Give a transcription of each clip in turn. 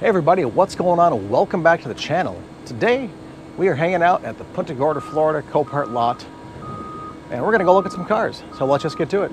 Hey everybody, what's going on welcome back to the channel. Today we are hanging out at the Punta Gorda, Florida Copart lot and we're gonna go look at some cars. So let's just get to it.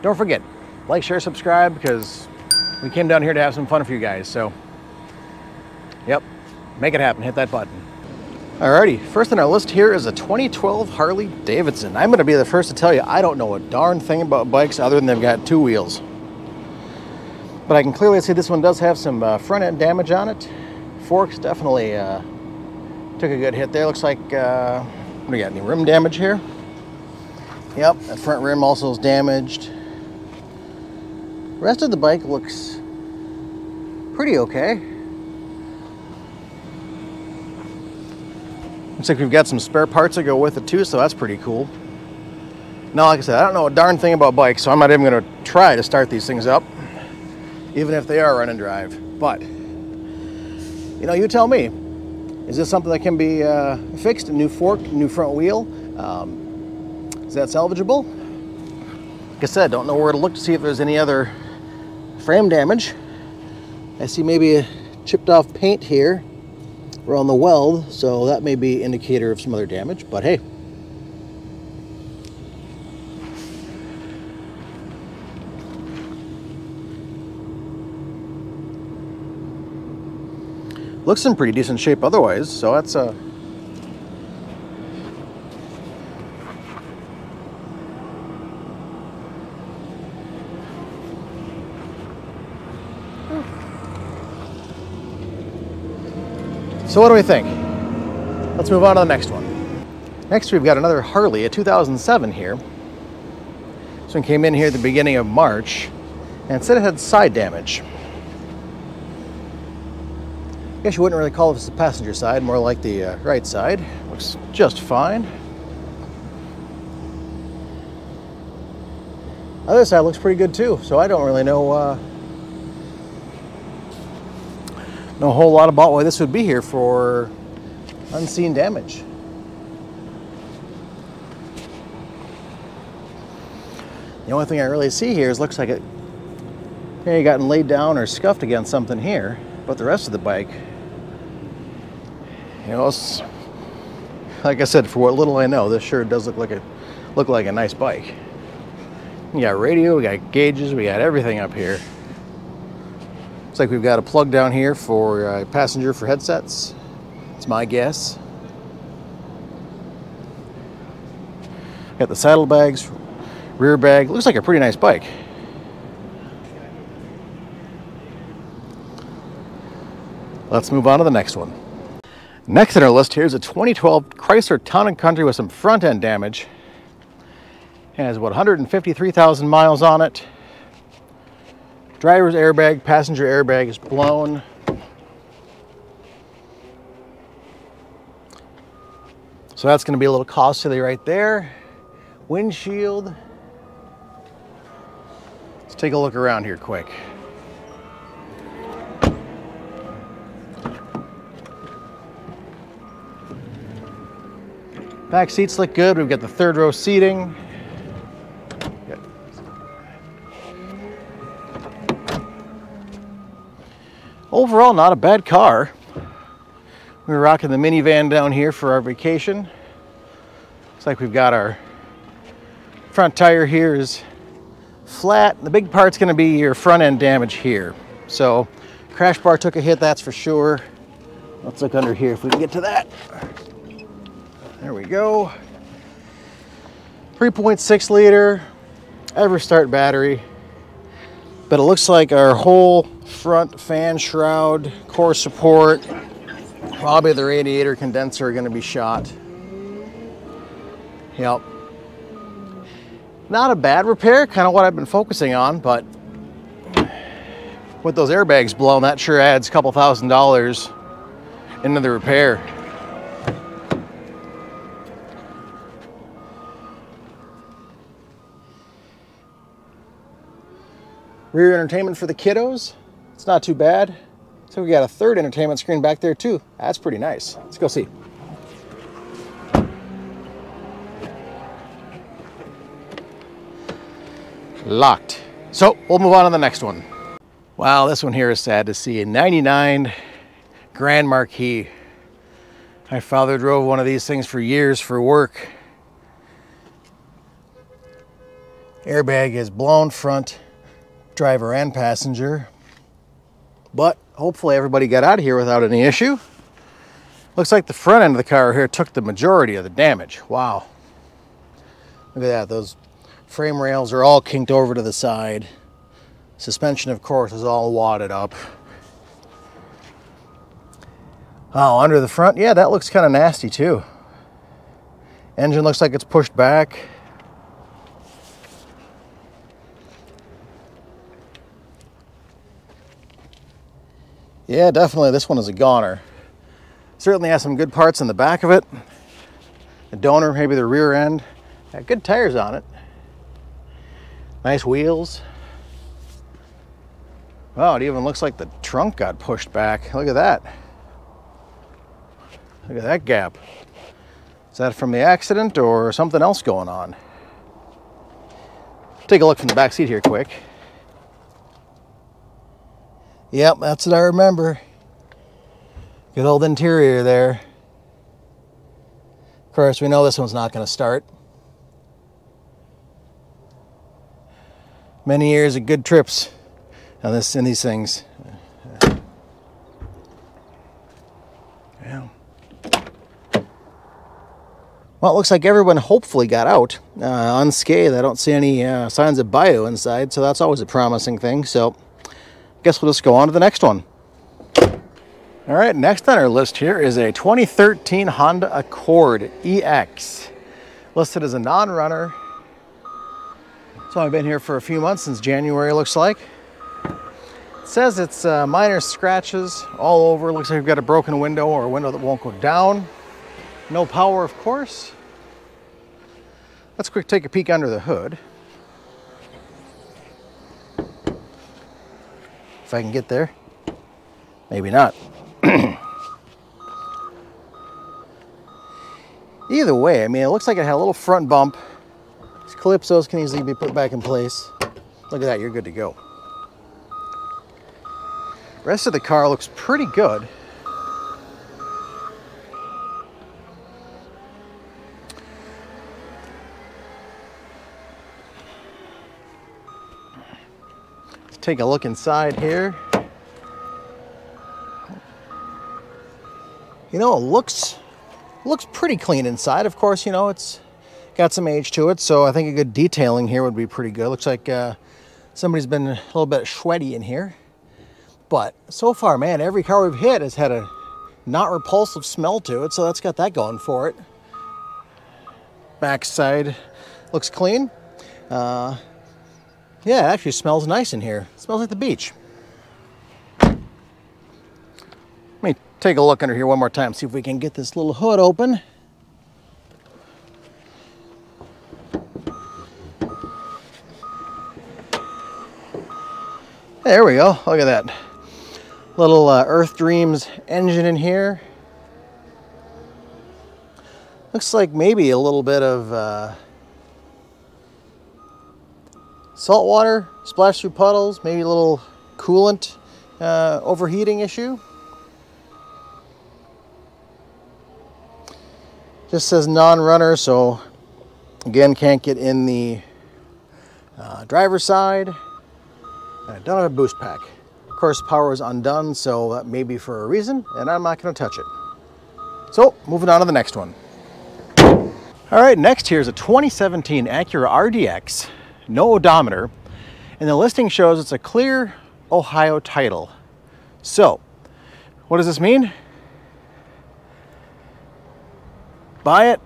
Don't forget, like, share, subscribe because we came down here to have some fun for you guys. So, yep, make it happen. Hit that button. Alrighty, first on our list here is a 2012 Harley Davidson. I'm to be the first to tell you I don't know a darn thing about bikes other than they've got two wheels. But I can clearly see this one does have some uh, front end damage on it. Forks definitely uh, took a good hit there. Looks like, uh, we got, any rim damage here? Yep, that front rim also is damaged. Rest of the bike looks pretty okay. Looks like we've got some spare parts that go with it too, so that's pretty cool. Now, like I said, I don't know a darn thing about bikes, so I'm not even gonna try to start these things up, even if they are run and drive. But, you know, you tell me, is this something that can be uh, fixed? A new fork, new front wheel? Um, is that salvageable? Like I said, don't know where to look to see if there's any other frame damage. I see maybe a chipped off paint here around the weld, so that may be indicator of some other damage, but hey. Looks in pretty decent shape otherwise, so that's a So what do we think? Let's move on to the next one. Next we've got another Harley, a 2007 here. This one came in here at the beginning of March and said it had side damage. I guess you wouldn't really call this the passenger side, more like the uh, right side. Looks just fine. Other side looks pretty good too, so I don't really know uh, know a whole lot about why this would be here for unseen damage. The only thing I really see here is looks like it maybe gotten laid down or scuffed against something here, but the rest of the bike, you know, it's, like I said, for what little I know, this sure does look like a look like a nice bike. We got radio, we got gauges, we got everything up here. Looks like we've got a plug down here for a passenger for headsets. It's my guess. Got the saddlebags, rear bag. Looks like a pretty nice bike. Let's move on to the next one. Next on our list here is a 2012 Chrysler Town & Country with some front end damage. It has about 153,000 miles on it. Driver's airbag, passenger airbag is blown. So that's going to be a little costly right there. Windshield. Let's take a look around here quick. Back seats look good. We've got the third row seating. Overall, not a bad car. We were rocking the minivan down here for our vacation. Looks like we've got our front tire here is flat. The big part's gonna be your front end damage here. So crash bar took a hit, that's for sure. Let's look under here if we can get to that. There we go. 3.6 liter EverStart battery. But it looks like our whole front fan shroud, core support, probably the radiator condenser are going to be shot. Yep. Not a bad repair, kind of what I've been focusing on, but with those airbags blown, that sure adds a couple thousand dollars into the repair. Rear entertainment for the kiddos. Not too bad. So we got a third entertainment screen back there too. That's pretty nice. Let's go see. Locked. So we'll move on to the next one. Wow, this one here is sad to see. A 99 Grand Marquis. My father drove one of these things for years for work. Airbag is blown front, driver and passenger. But hopefully everybody got out of here without any issue. Looks like the front end of the car here took the majority of the damage. Wow. Look at that, those frame rails are all kinked over to the side. Suspension, of course, is all wadded up. Oh, under the front, yeah, that looks kind of nasty too. Engine looks like it's pushed back. Yeah, definitely this one is a goner. Certainly has some good parts in the back of it. The donor, maybe the rear end. Got good tires on it. Nice wheels. Wow, it even looks like the trunk got pushed back. Look at that. Look at that gap. Is that from the accident or something else going on? Take a look from the back seat here quick. Yep, that's what I remember. Good old interior there. Of course, we know this one's not going to start. Many years of good trips on this in these things. Yeah. Well, it looks like everyone hopefully got out uh, unscathed. I don't see any uh, signs of bio inside, so that's always a promising thing. So guess we'll just go on to the next one. All right, next on our list here is a 2013 Honda Accord EX. Listed as a non-runner. It's only been here for a few months, since January looks like. It says it's uh, minor scratches all over. Looks like we've got a broken window or a window that won't go down. No power, of course. Let's quick take a peek under the hood. If I can get there. Maybe not. Either way, I mean, it looks like it had a little front bump. These calypsos can easily be put back in place. Look at that, you're good to go. Rest of the car looks pretty good. Take a look inside here. You know, it looks looks pretty clean inside. Of course, you know, it's got some age to it, so I think a good detailing here would be pretty good. Looks like uh, somebody's been a little bit sweaty in here. But so far, man, every car we've hit has had a not repulsive smell to it, so that's got that going for it. Backside looks clean. Uh, yeah, it actually smells nice in here. It smells like the beach. Let me take a look under here one more time, see if we can get this little hood open. There we go, look at that. Little uh, Earth Dreams engine in here. Looks like maybe a little bit of uh, salt water splash through puddles, maybe a little coolant uh, overheating issue. Just says non-runner, so again, can't get in the uh, driver's side. I don't have a boost pack. Of course, power is undone, so that may be for a reason, and I'm not going to touch it. So, moving on to the next one. All right, next here is a 2017 Acura RDX, no odometer, and the listing shows it's a clear Ohio title. So, what does this mean? Buy it,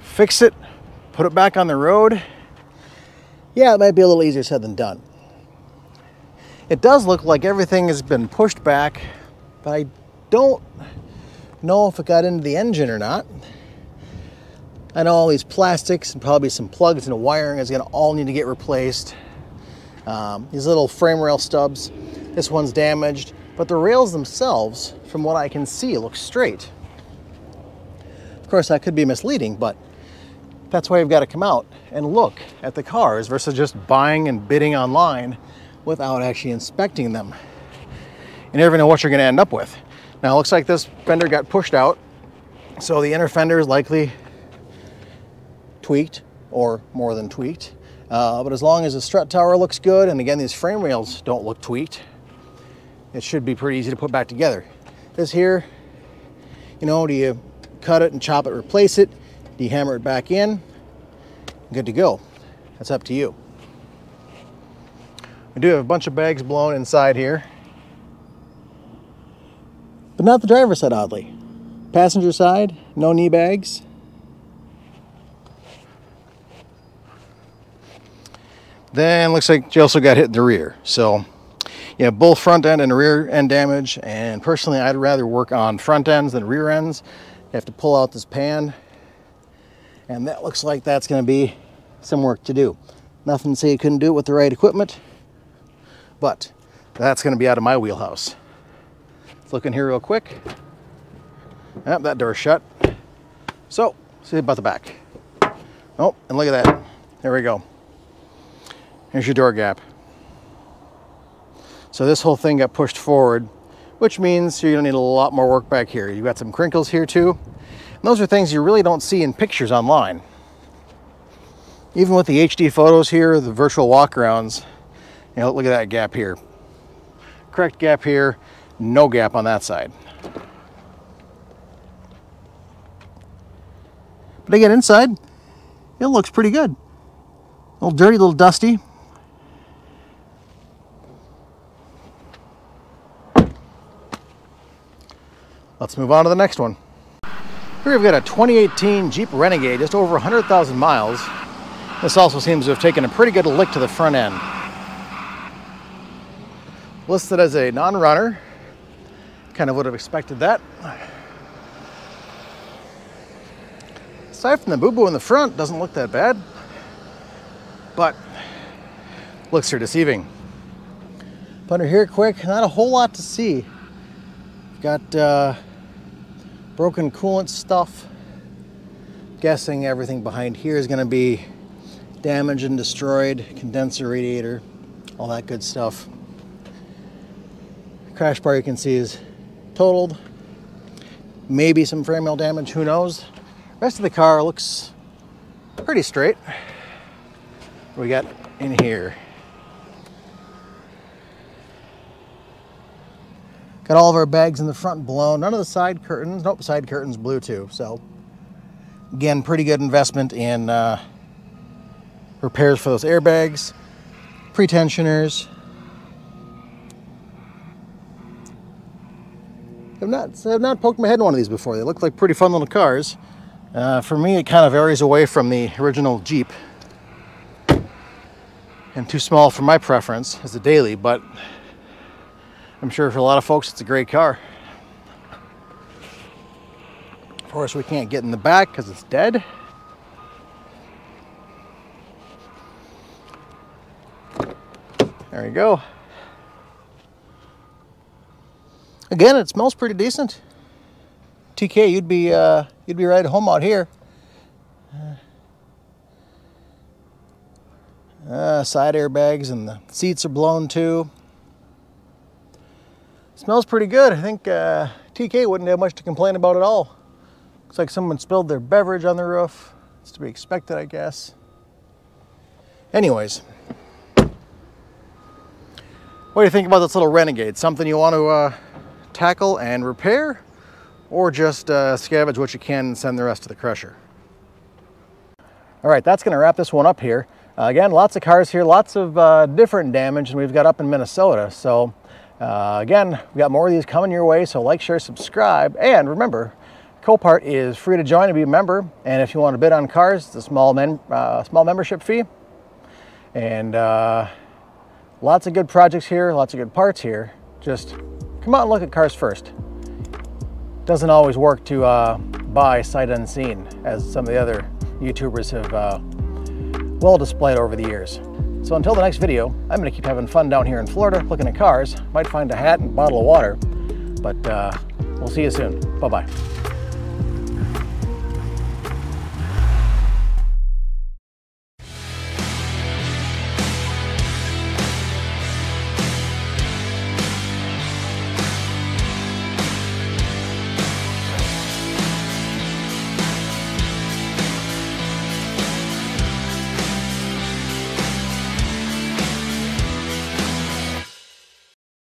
fix it, put it back on the road. Yeah, it might be a little easier said than done. It does look like everything has been pushed back, but I don't know if it got into the engine or not. Know all these plastics and probably some plugs and wiring is gonna all need to get replaced. Um, these little frame rail stubs, this one's damaged, but the rails themselves, from what I can see, look straight. Of course, that could be misleading, but that's why you've got to come out and look at the cars versus just buying and bidding online without actually inspecting them. You never know what you're going to end up with. Now, it looks like this fender got pushed out, so the inner fender is likely tweaked or more than tweaked. Uh, but as long as the strut tower looks good, and again, these frame rails don't look tweaked, it should be pretty easy to put back together. This here, you know, do you cut it and chop it, replace it? Do you hammer it back in? Good to go. That's up to you. We do have a bunch of bags blown inside here, but not the driver's side, oddly. Passenger side, no knee bags. Then looks like you also got hit in the rear. So yeah, both front end and rear end damage. And personally, I'd rather work on front ends than rear ends. You have to pull out this pan. And that looks like that's gonna be some work to do. Nothing to say you couldn't do it with the right equipment, but that's gonna be out of my wheelhouse. Let's look in here real quick. Yep, that door's shut. So, see about the back. Oh, and look at that. There we go. Here's your door gap. So this whole thing got pushed forward, which means you're gonna need a lot more work back here. You've got some crinkles here too. And those are things you really don't see in pictures online. Even with the HD photos here, the virtual walkarounds, you know, look at that gap here. Correct gap here, no gap on that side. But again, inside, it looks pretty good. A little dirty, a little dusty, Let's move on to the next one. Here we've got a 2018 Jeep Renegade, just over 100,000 miles. This also seems to have taken a pretty good lick to the front end. Listed as a non-runner. Kind of would have expected that. Aside from the boo-boo in the front, doesn't look that bad. But looks are deceiving. Under here quick, not a whole lot to see. Got uh, broken coolant stuff. Guessing everything behind here is going to be damaged and destroyed, condenser radiator, all that good stuff. Crash bar you can see is totaled. Maybe some frame rail damage, who knows. Rest of the car looks pretty straight. What we got in here. Got all of our bags in the front blown. None of the side curtains. Nope, side curtains blew too. So again, pretty good investment in uh, repairs for those airbags, pretensioners. I've not, I've not poked my head in one of these before. They look like pretty fun little cars. Uh, for me, it kind of varies away from the original Jeep. And too small for my preference as a daily, but I'm sure for a lot of folks it's a great car. Of course, we can't get in the back because it's dead. There you go. Again, it smells pretty decent. TK, you'd be uh, you'd be right at home out here. Uh, side airbags and the seats are blown too. Smells pretty good. I think uh, TK wouldn't have much to complain about at all. Looks like someone spilled their beverage on the roof. It's to be expected, I guess. Anyways, what do you think about this little Renegade? Something you want to uh, tackle and repair? Or just uh, scavenge what you can and send the rest to the crusher? All right, that's going to wrap this one up here. Uh, again, lots of cars here, lots of uh, different damage than we've got up in Minnesota. So uh, again, we've got more of these coming your way, so like, share, subscribe, and remember, Copart is free to join and be a member, and if you want to bid on cars, it's a small, men, uh, small membership fee. And uh, lots of good projects here, lots of good parts here. Just come out and look at cars first. Doesn't always work to uh, buy sight unseen, as some of the other YouTubers have uh, well displayed over the years. So until the next video, I'm going to keep having fun down here in Florida looking at cars. Might find a hat and bottle of water, but uh, we'll see you soon. Bye-bye.